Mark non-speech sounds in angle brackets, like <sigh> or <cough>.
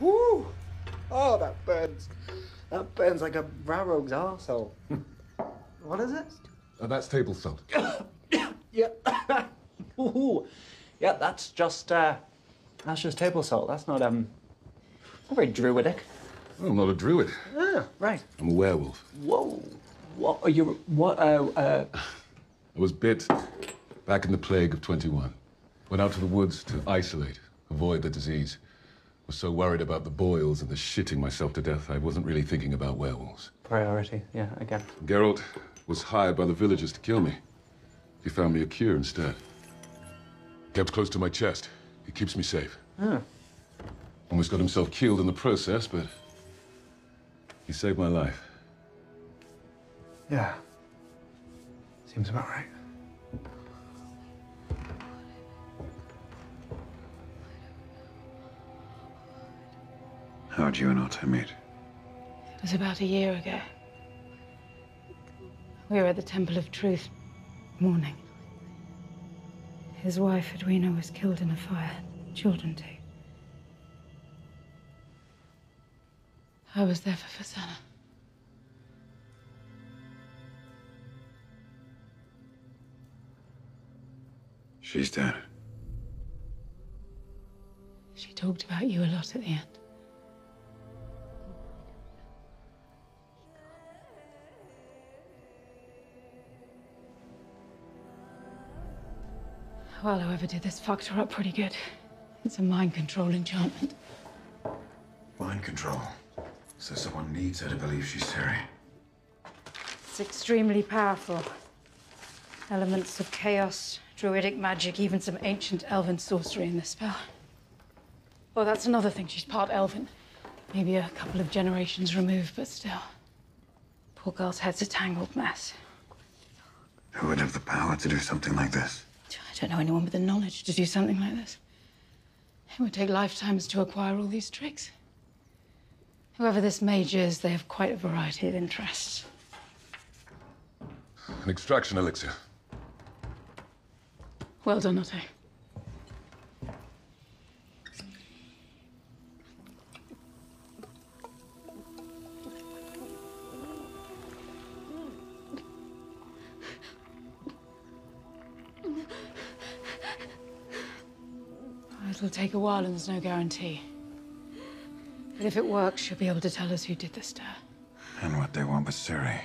Woo! Oh, that burns. That burns like a railroad's arsehole. what is it? Uh, that's table salt. <coughs> Yeah. <coughs> Ooh. Yeah, that's just uh that's just table salt. That's not um not very druidic. I'm not a druid. Ah, right. I'm a werewolf. Whoa. What are you what uh uh I was bit back in the plague of 21. Went out to the woods to isolate, avoid the disease. Was so worried about the boils and the shitting myself to death, I wasn't really thinking about werewolves. priority, yeah, again. Geralt was hired by the villagers to kill me. He found me a cure instead. Kept close to my chest. He keeps me safe. Oh. Almost got himself killed in the process, but he saved my life. Yeah. Seems about right. How'd you and Otto meet? It was about a year ago. We were at the Temple of Truth, mourning. His wife, Edwina, was killed in a fire. Children, too. I was there for Fasana. She's dead. She talked about you a lot at the end. Well, whoever did this fucked her up pretty good. It's a mind control enchantment. Mind control. So someone needs her to believe she's Ciri. It's extremely powerful. Elements of chaos, druidic magic, even some ancient elven sorcery in this spell. Oh, that's another thing. She's part elven. Maybe a couple of generations removed, but still. Poor girl's head's a tangled mess. Who would have the power to do something like this? I don't know anyone with the knowledge to do something like this. It would take lifetimes to acquire all these tricks. Whoever this mage is, they have quite a variety of interests. An extraction elixir. Well done, Otto. It'll take a while and there's no guarantee. But if it works, she'll be able to tell us who did this to her. And what they want with Ciri.